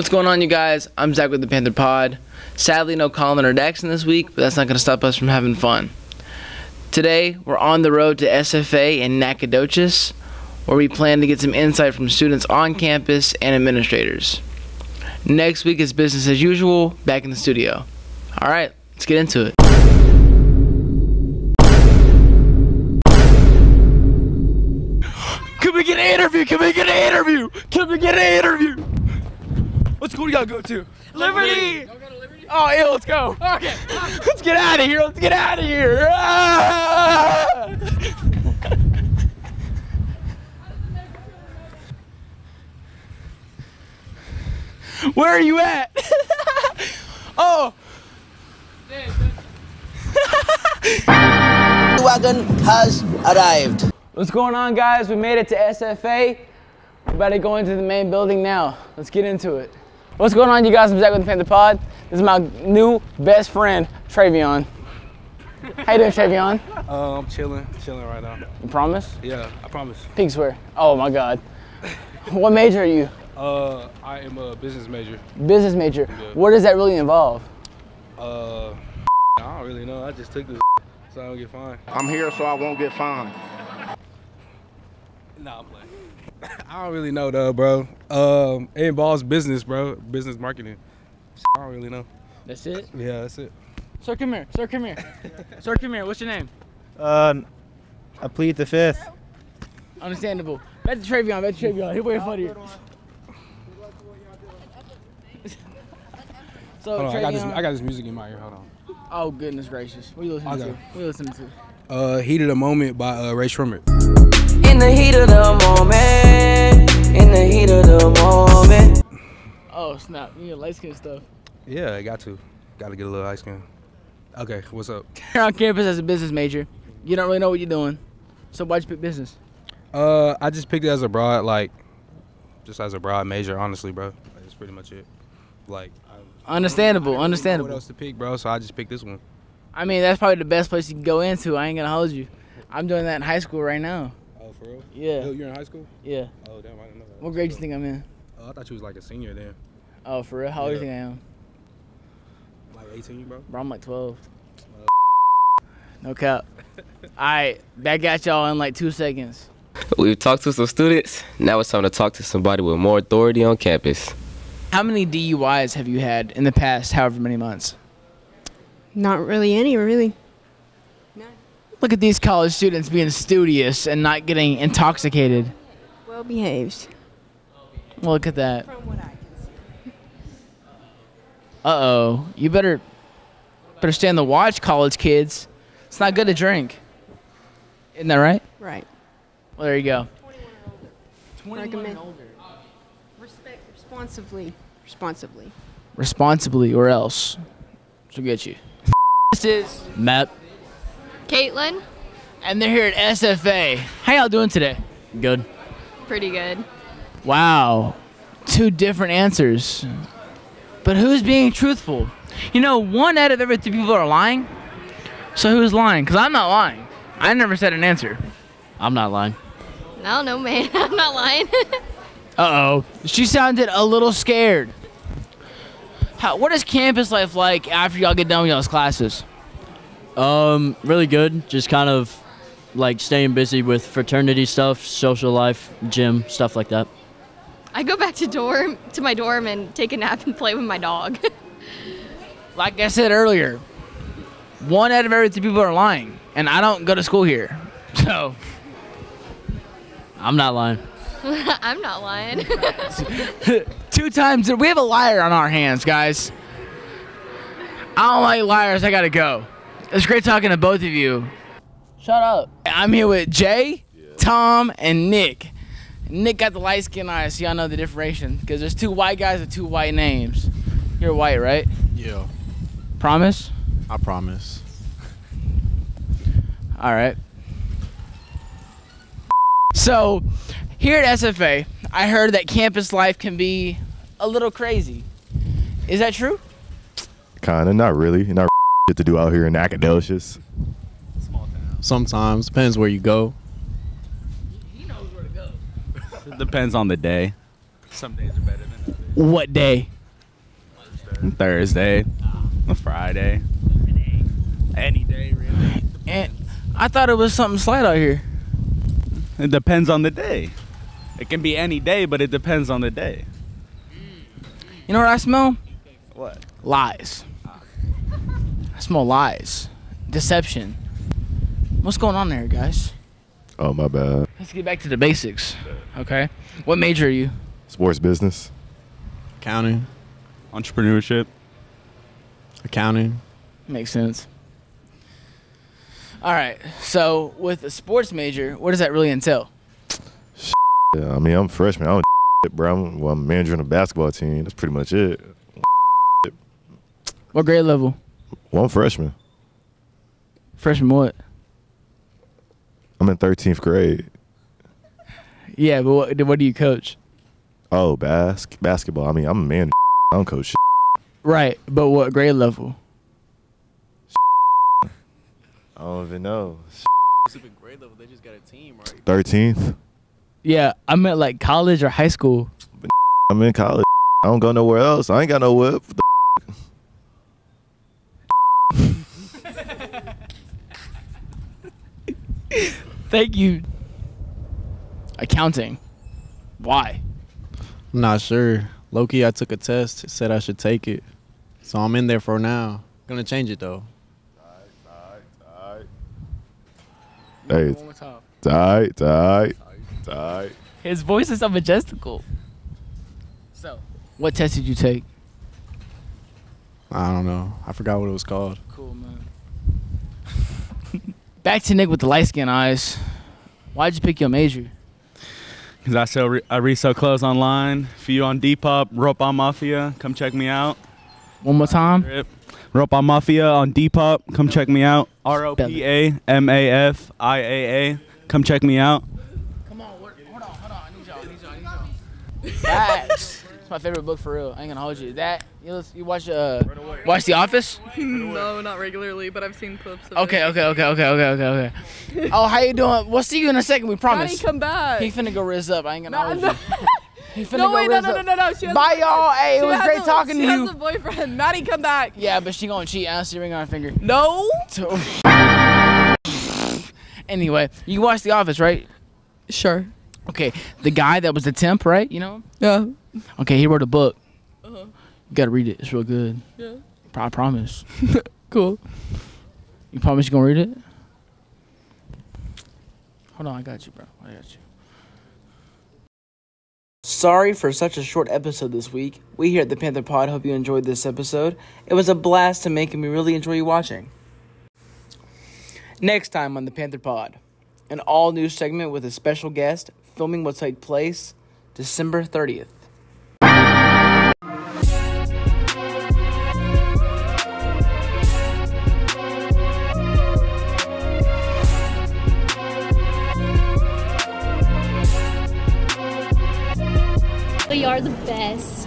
What's going on, you guys? I'm Zach with the Panther Pod. Sadly, no Colin or Daxon this week, but that's not going to stop us from having fun. Today, we're on the road to SFA in Nacogdoches, where we plan to get some insight from students on campus and administrators. Next week is business as usual, back in the studio. All right, let's get into it. Can we get an interview? Can we get an interview? Can we get an interview? What school do y'all go to? Liberty. Oh, yeah, let's go. Okay. let's get out of here. Let's get out of here. Ah! Where are you at? oh. The wagon has arrived. What's going on, guys? We made it to SFA. We're about to go into the main building now. Let's get into it. What's going on, you guys? I'm Zach with the Panther Pod. This is my new best friend, Travion. How you doing, Travion? Uh, I'm chilling, chilling right now. You promise? Yeah, I promise. Pig swear. Oh my God. What major are you? Uh, I am a business major. Business major. What does that really involve? Uh, I don't really know. I just took this so I don't get fined. I'm here so I won't get fined. Nah, I'm playing. I don't really know though, bro. Um, it involves business, bro. Business marketing. I don't really know. That's it? Yeah, that's it. Sir, come here. Sir, come here. Sir, come here. What's your name? Uh, I plead the fifth. Understandable. Back to Travion. Back to Travion. He'll wait funnier. So, Hold on, I got this. I got this music in my ear. Hold on. Oh goodness gracious! What are you listening Okay. to? What are you listening to? Uh, Heat of the Moment by uh, Rae Sremmurd. In the heat of the moment, in the heat of the moment. Oh snap! You know light skin stuff. Yeah, I got to. Got to get a little ice cream. Okay, what's up? You're on campus as a business major. You don't really know what you're doing. So why'd you pick business? Uh, I just picked it as a broad, like, just as a broad major, honestly, bro. Like, That's pretty much it. Like, I, Understandable. I didn't really know What else to pick, bro? So I just picked this one. I mean, that's probably the best place you can go into. I ain't gonna hold you. I'm doing that in high school right now. Oh, for real? Yeah. Yo, you're in high school? Yeah. Oh, damn, I didn't know that. What grade do you think I'm in? Oh, I thought you was like a senior then. Oh, for real? How old do you Yeah. think I am? Like 18, bro? Bro, I'm like 12. No cap. Alright, back at y'all in like two seconds. We've talked to some students. Now it's time to talk to somebody with more authority on campus. How many DUIs have you had in the past however many months? Not really any, really. Look at these college students being studious and not getting intoxicated. Well behaved. Look at that. From what I can see. Uh oh. You better better stay on the watch, college kids. It's not good to drink. Isn't that right? Right. Well, there you go. Recommend. Respect responsibly. Responsibly. Responsibly or else. She'll get you. this is Matt. Caitlin, And they're here at SFA. How y'all doing today? Good. pretty good. Wow. Two different answers. But who's being truthful? You know, one out of every three people are lying. So who's lying? Because I'm not lying. I never said an answer. I'm not lying. No, no, man. I'm not lying. Uh oh. She sounded a little scared. How, what is campus life like after y'all get done with y'all's classes? Um, really good. Just kind of like staying busy with fraternity stuff, social life, gym, stuff like that. I go back to dorm to my dorm and take a nap and play with my dog. Like I said earlier, one out of every three people are lying. And I don't go to school here. So, I'm not lying. I'm not lying. two times. We have a liar on our hands, guys. I don't like liars. I gotta go. It's great talking to both of you. Shut up. I'm here with Jay, Tom, and Nick. Nick got the light skin eyes, so y'all know the differentiation. Because there's two white guys with two white names. You're white, right? Yeah, Promise? I promise. All right. So, here at SFA, I heard that campus life can be a little crazy. Is that true? Kinda, not really. Not shit to do out here in Nacogdoches. Sometimes depends where you go. He knows where to go. It depends on the day. Some days are better than others. What day? Thursday, a Friday, any day really. And I thought it was something slight out here. It depends on the day. It can be any day, but it depends on the day. You know what I smell? What? Lies. I smell lies. Deception. What's going on there, guys? Oh my bad. Let's get back to the basics. Okay. What major are you? Sports business. Accounting, entrepreneurship, accounting. Makes sense. All right. So, with a sports major, what does that really entail? Yeah, I mean I'm a freshman. I don't shit, bro. I'm, well, I'm managing a basketball team. That's pretty much it. What grade level? Well, I'm freshman. Freshman what? I'm in 13th grade. Yeah, but what, what do you coach? Oh, bas- basketball. I mean, I'm a man. I don't coach shit. Right, but what grade level? I don't even know. Specific grade level, they just got a team, right? 13th. Yeah, I meant like college or high school. I'm in college. I don't go nowhere else. I ain't got no whip. Thank you. Accounting. Why? I'm not sure. Loki, I took a test. It said I should take it, so I'm in there for now. Gonna change it though. Hey, One more time. it's alright. It's alright. It's alright. His voice is so majestical. So, what test did you take? I don't know. I forgot what it was called. Cool, man. Back to Nick with the light skin eyes. Why'd you pick your major? Cause I sell, re- I resell clothes online. For you on Depop, Ropa Mafia, come check me out. One more time. Rip. Ropa Mafia on Depop, come check me out. R O P A M A F I A A, come check me out. Come on, hold on, hold on. I need y'all. I need y'all. I need y'all. Facts. It's my favorite book for real. I ain't gonna hold you. That you, lis- you watch uh watch The Office? no, not regularly, but I've seen clips of Okay, it. okay, okay, okay, okay, okay, okay. oh, how you doing? We'll see you in a second. We promise. Maddie, come back. He finna go riz up. I ain't gonna No, hold no. you. He finna No, go wait, no, riz no, up. no, no, no. She has Bye, y'all. Hey, it she was great a- talking to she you. has a boyfriend. Maddie, come back. Yeah, but she gonna cheat. I see a ring on her finger. No. So- anyway, you watched The Office, right? Sure. Okay, the guy that was the temp, right? You know? Yeah. Okay, he wrote a book. Uh-huh. You gotta read it. It's real good. Yeah. I promise. Cool. You promise you gonna read it? Hold on, I got you, bro. I got you. Sorry for such a short episode this week. We here at the Panther Pod hope you enjoyed this episode. It was a blast to make and we really enjoy you watching. Next time on the Panther Pod, an all new segment with a special guest filming will take place December 30th. are the best.